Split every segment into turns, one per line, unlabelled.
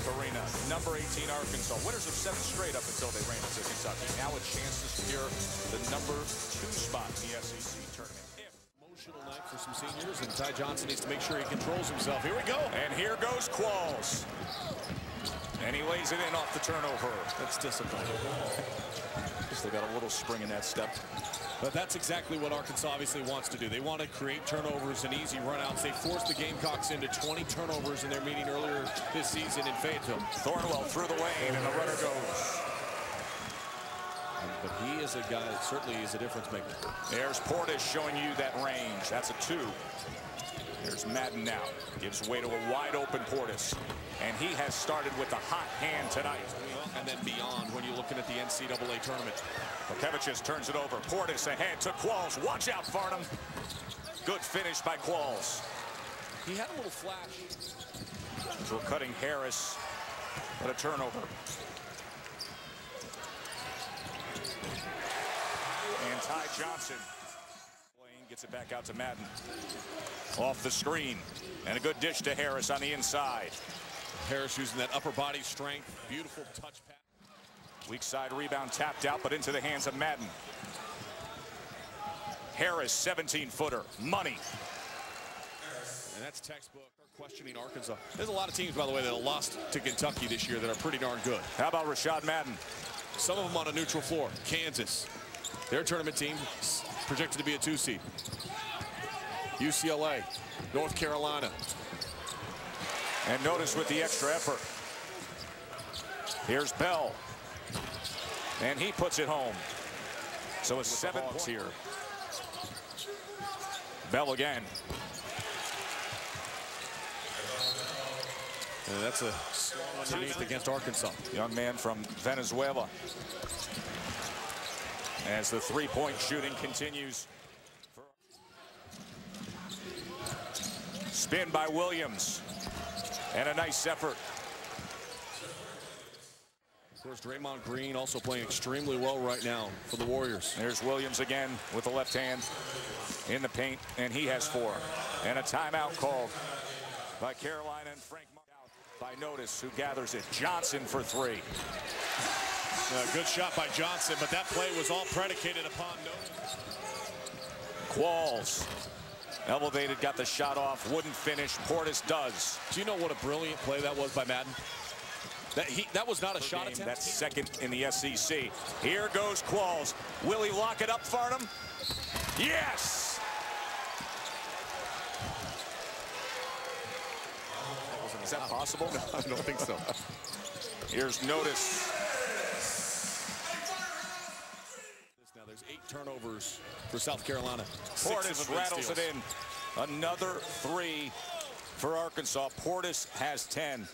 Bank Arena. Number 18 Arkansas. Winners of seven straight up until they ran into Kentucky. Now a chance to secure the number two spot in the SEC tournament.
Emotional night for some seniors, and Ty Johnson needs to make sure he controls himself. Here we go.
And here goes Qualls. And he lays it in off the turnover.
That's discipline.
Still got a little spring in that step.
But that's exactly what Arkansas obviously wants to do. They want to create turnovers and easy runouts. They forced the Gamecocks into 20 turnovers in their meeting earlier this season in Fayetteville.
Thornwell through the lane, and the runner goes.
But he is a guy that certainly is a difference maker.
There's Portis showing you that range. That's a two. There's Madden now. Gives way to a wide open Portis. And he has started with a hot hand tonight.
And then beyond when you're looking at the NCAA tournament.
Chatkevicius turns it over. Portis ahead to Qualls. Watch out, Farnham. Good finish by Qualls.
He had a little flash.
So we're cutting Harris. But a turnover. And Ty Johnson. Gets it back out to Madden. Off the screen. And a good dish to Harris on the inside.
Harris using that upper body strength. Beautiful touch pass.
Weak side rebound tapped out, but into the hands of Madden. Harris, 17-footer. Money.
And that's textbook. Questioning Arkansas. There's a lot of teams, by the way, that have lost to Kentucky this year that are pretty darn good.
How about Rashad Madden?
Some of them on a neutral floor. Kansas, their tournament team projected to be a two seed. UCLA, North Carolina.
And notice with the extra effort. Here's Bell. And he puts it home. So it's seven points here. Bell again.
And that's a underneath against Arkansas.
Young man from Venezuela. As the three-point shooting continues. Spin by Williams. And a nice effort.
Of course, Draymond Green also playing extremely well right now for the Warriors.
There's Williams again with the left hand in the paint, and he has four. And a timeout called by Carolina and Frank by Notice, who gathers it. Johnson for three.
Uh, good shot by Johnson, but that play was all predicated upon Notice.
Qualls elevated, got the shot off, wouldn't finish. Portis does.
Do you know what a brilliant play that was by Madden? That, he, that was not a shot
game,
attempt.
That's second in the SEC. Here goes Qualls. Will he lock it up, Farnham? Yes! Is that possible?
No, I don't think so.
Here's Notice.
Now there's eight turnovers for South Carolina.
Portis rattles it in. Another three for Arkansas. Portis has 10.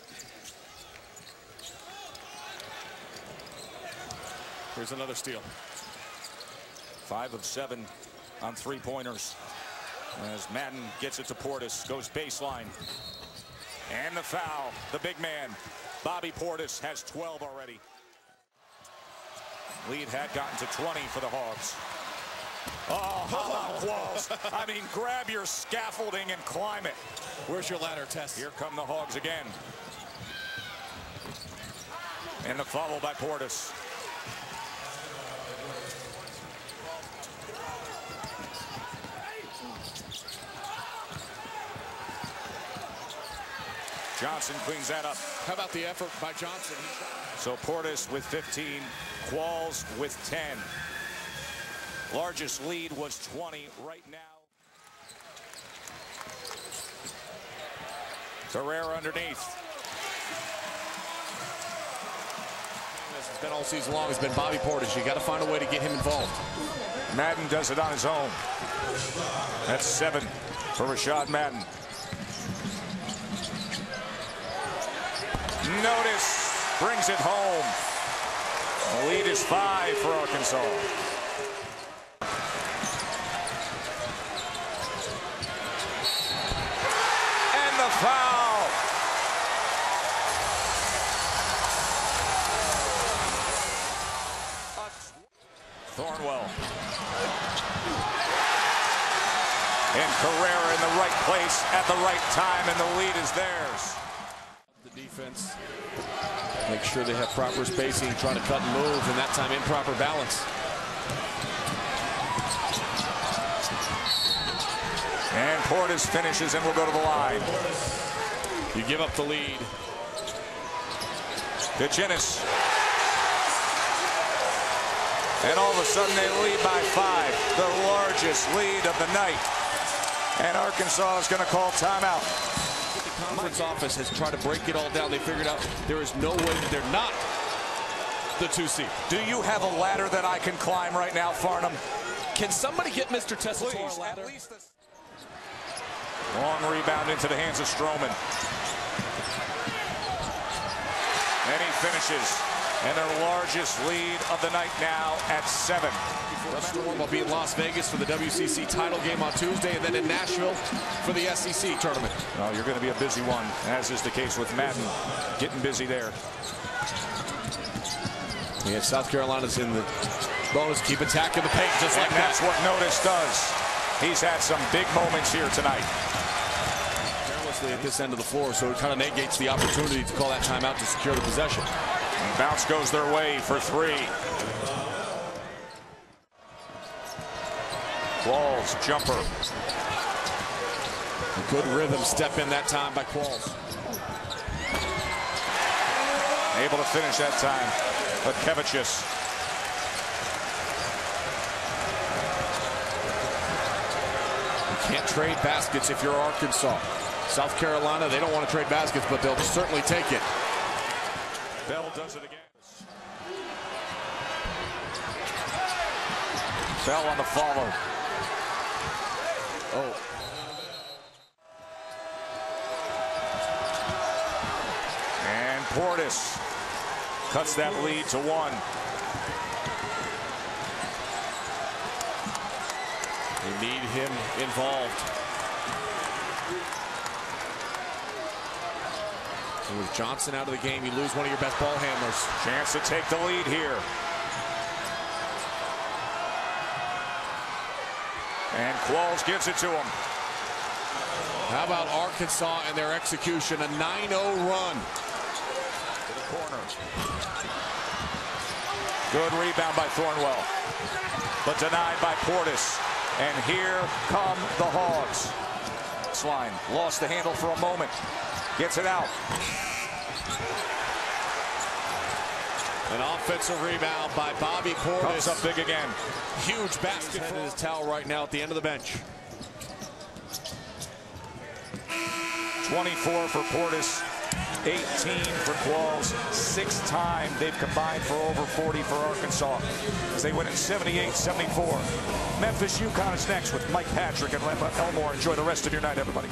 Here's another steal.
Five of seven on three-pointers. As Madden gets it to Portis, goes baseline. And the foul, the big man. Bobby Portis has 12 already. Lead had gotten to 20 for the Hogs. Oh, how about oh. Qualls? I mean, grab your scaffolding and climb it.
Where's your ladder, Tess?
Here come the Hogs again. And the follow by Portis. Johnson cleans that up.
How about the effort by Johnson?
So Portis with 15, Qualls with 10. Largest lead was 20 right now. Carrera underneath.
This has been all season long. Has been Bobby Portis. You got to find a way to get him involved.
Madden does it on his own. That's seven for Rashad Madden. Notice brings it home. The lead is five for Arkansas. And the foul. Thornwell. And Carrera in the right place at the right time, and the lead is theirs.
Make sure they have proper spacing, trying to cut and move, and that time improper balance.
And Portis finishes and will go to the line.
You give up the lead.
DeGenis. And all of a sudden they lead by five. The largest lead of the night. And Arkansas is going to call timeout.
The conference office has tried to break it all down. They figured out there is no way that they're not the two seed.
Do you have a ladder that I can climb right now, Farnham?
Can somebody get Mr. Tessitore a ladder?
Long rebound into the hands of Stroman. And he finishes. And their largest lead of the night now at seven.
Storm will be in Las Vegas for the WCC title game on Tuesday and then in Nashville for the SEC tournament.
Well, you're going to be a busy one, as is the case with Madden. Getting busy there.
Yeah, South Carolina's in the bonus. Keep attacking the paint just like
and that's
that.
what Notice does. He's had some big moments here tonight.
Carelessly at this end of the floor, so it kind of negates the opportunity to call that timeout to secure the possession.
And bounce goes their way for three. Qualls jumper.
A good rhythm step in that time by Qualls.
Able to finish that time. But Kevicius.
You can't trade baskets if you're Arkansas. South Carolina, they don't want to trade baskets, but they'll certainly take it.
Bell does it again. Bell on the follow.
Oh.
And Portis cuts that lead to one.
They need him involved. So with Johnson out of the game, you lose one of your best ball handlers.
Chance to take the lead here. And Qualls gives it to him.
How about Arkansas and their execution? A 9-0 run.
To corner. Good rebound by Thornwell. But denied by Portis. And here come the Hogs. Slime lost the handle for a moment. Gets it out.
An offensive rebound by Bobby Portis.
Comes up big again.
Huge basket for his towel right now at the end of the bench.
24 for Portis, 18 for Qualls. Six time they've combined for over 40 for Arkansas as they win at 78-74. Memphis UConn is next with Mike Patrick and Len Elmore. Enjoy the rest of your night, everybody.